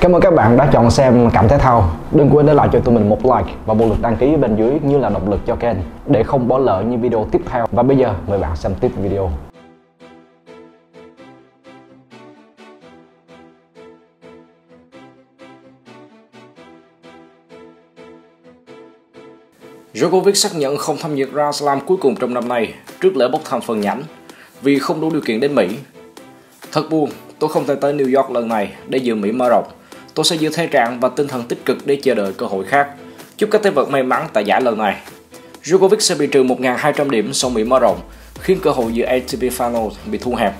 Cảm ơn các bạn đã chọn xem Cảm Thể Thao. Đừng quên để lại cho tụi mình một like và một lượt đăng ký bên dưới như là động lực cho kênh để không bỏ lỡ những video tiếp theo. Và bây giờ mời bạn xem tiếp video. Djokovic xác nhận không tham dự Grand Slam cuối cùng trong năm nay trước lễ bốc thăm phần nhánh vì không đủ điều kiện đến Mỹ. Thật buồn, tôi không thể tới New York lần này để dự Mỹ mở rộng. Tôi sẽ giữ thể trạng và tinh thần tích cực để chờ đợi cơ hội khác. Chúc các tay vợt may mắn tại giải lần này. Djokovic sẽ bị trừ 1.200 điểm sau Mỹ mở rộng, khiến cơ hội giữa ATP Finals bị thu hẹp.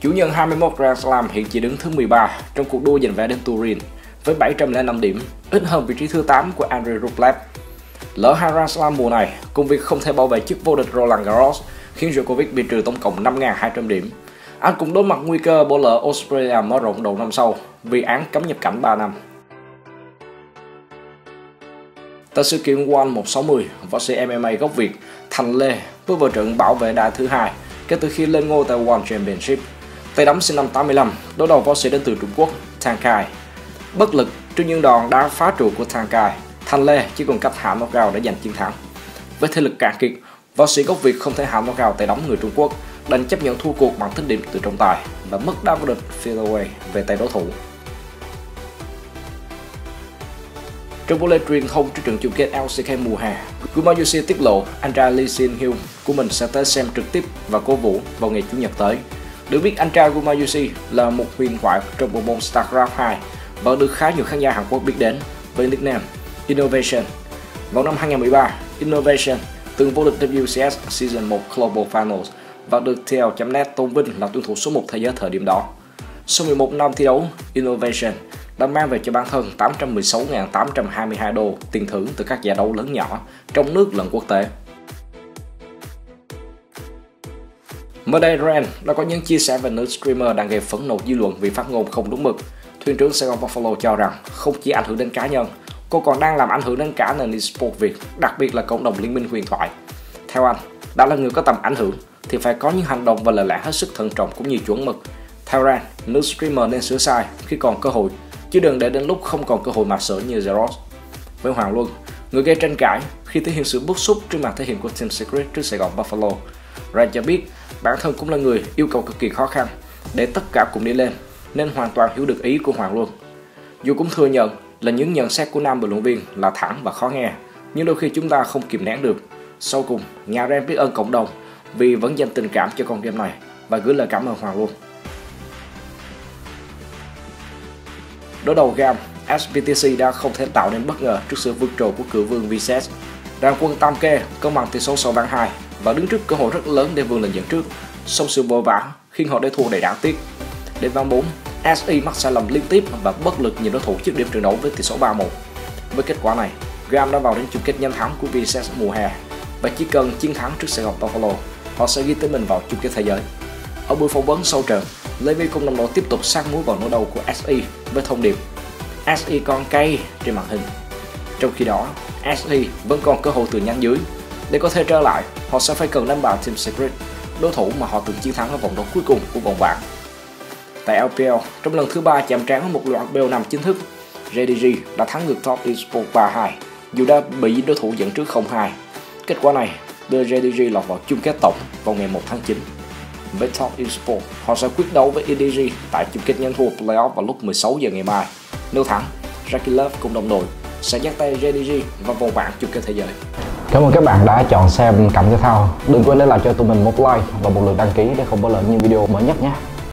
Chủ nhân 21 Grand Slam hiện chỉ đứng thứ 13 trong cuộc đua giành vé đến Turin với 705 điểm, ít hơn vị trí thứ 8 của Andrei Rublev. Lỡ hai Grand Slam mùa này, cùng việc không thể bảo vệ chức vô địch Roland Garros khiến Djokovic bị trừ tổng cộng 5.200 điểm. Anh cũng đối mặt nguy cơ bỏ lỡ Australia mở rộng đầu năm sau vì án cấm nhập cảnh 3 năm. Tại sự kiện One 160, võ sĩ MMA gốc Việt Thành Lê bước vào trận bảo vệ đài thứ hai kể từ khi lên ngôi tại One Championship. Tay đấm sinh năm 85, đối đầu võ sĩ đến từ Trung Quốc, Tang Kai. Bất lực trước những đòn đá phá trụ của Tang Kai, Thành Lê chỉ còn cách hạ knockout để giành chiến thắng. Với thể lực cạn kiệt, võ sĩ gốc Việt không thể hạ knockout tay đấm người Trung Quốc, đành chấp nhận thua cuộc bằng thích điểm từ trọng tài và mất đá vô địch featherweight về tay đối thủ. Trong buổi truyền thông trước trận chung kết LCK mùa hè, Gumayushi tiết lộ anh trai Lee Sin Hyun của mình sẽ tới xem trực tiếp và cố vũ vào ngày Chủ nhật tới. Được biết anh trai Gumayushi là một huyền thoại trong bộ môn StarCraft 2 và được khá nhiều khán giả Hàn Quốc biết đến với nickname Innovation. Vào năm 2013, Innovation từng vô địch WCS Season 1 Global Finals và được TL.net tôn vinh là tuyển thủ số 1 thế giới thời điểm đó. Sau 11 năm thi đấu, Innovation đã mang về cho bản thân 816.822 đô tiền thưởng từ các giải đấu lớn nhỏ trong nước lẫn quốc tế. Mới đây, Ren đã có những chia sẻ về nữ streamer đang gây phẫn nộ dư luận vì phát ngôn không đúng mực. Thuyền trưởng Sài Gòn Buffalo cho rằng không chỉ ảnh hưởng đến cá nhân, cô còn đang làm ảnh hưởng đến cả nền esports Việt, đặc biệt là cộng đồng liên minh huyền thoại. Theo anh, đã là người có tầm ảnh hưởng thì phải có những hành động và lời lẽ hết sức thận trọng cũng như chuẩn mực. Theo Ren, nữ streamer nên sửa sai khi còn cơ hội, chứ đừng để đến lúc không còn cơ hội mặc sửa như Zeros. Với Hoàng Luân, người gây tranh cãi khi thể hiện sự bức xúc trước mặt thể hiện của Team Secret trước Sài Gòn Buffalo. Ren cho biết bản thân cũng là người yêu cầu cực kỳ khó khăn để tất cả cùng đi lên, nên hoàn toàn hiểu được ý của Hoàng Luân. Dù cũng thừa nhận là những nhận xét của nam bình luận viên là thẳng và khó nghe, nhưng đôi khi chúng ta không kìm nén được. Sau cùng, nhà Ren biết ơn cộng đồng vì vẫn dành tình cảm cho con game này và gửi lời cảm ơn Hoàng Luân Đối đầu game, SPTC đã không thể tạo nên bất ngờ trước sự vượt trội của cựu vương Vises. Đoàn quân Tam Kê công bằng tỷ số 6 ván 2 và đứng trước cơ hội rất lớn để vươn lên dẫn trước, song sự vội vã khiến họ để thua đầy đáng tiếc. Đến ván 4, SE mắc sai lầm liên tiếp và bất lực nhìn đối thủ trước điểm trận đấu với tỷ số 3-1. Với kết quả này, Gram đã vào đến chung kết nhanh thắng của Vises mùa hè và chỉ cần chiến thắng trước Sài Gòn Buffalo, họ sẽ ghi tên mình vào chung kết thế giới. Ở buổi phỏng vấn sau trận, Levy cùng đồng đội tiếp tục sát muối vào nỗi đau của SE với thông điệp SE con cay trên màn hình. Trong khi đó, SE vẫn còn cơ hội từ nhánh dưới. Để có thể trở lại, họ sẽ phải cần đánh bại Team Secret, đối thủ mà họ từng chiến thắng ở vòng đấu cuối cùng của vòng bảng. Tại LPL, trong lần thứ ba chạm trán với một loạt BO5 chính thức, JDG đã thắng ngược Top Esports 3-2, dù đã bị đối thủ dẫn trước 0-2. Kết quả này đưa JDG lọt vào chung kết tổng vào ngày 1 tháng 9. Với Esports, họ sẽ quyết đấu với EDG tại chung kết nhân thua playoff vào lúc 16 giờ ngày mai. Nếu thắng, Jackie Love cùng đồng đội sẽ dắt tay JDG vào vòng bảng chung kết thế giới. Cảm ơn các bạn đã chọn xem Cảnh Thể Thao. Đừng quên để lại cho tụi mình một like và một lượt đăng ký để không bỏ lỡ những video mới nhất nhé.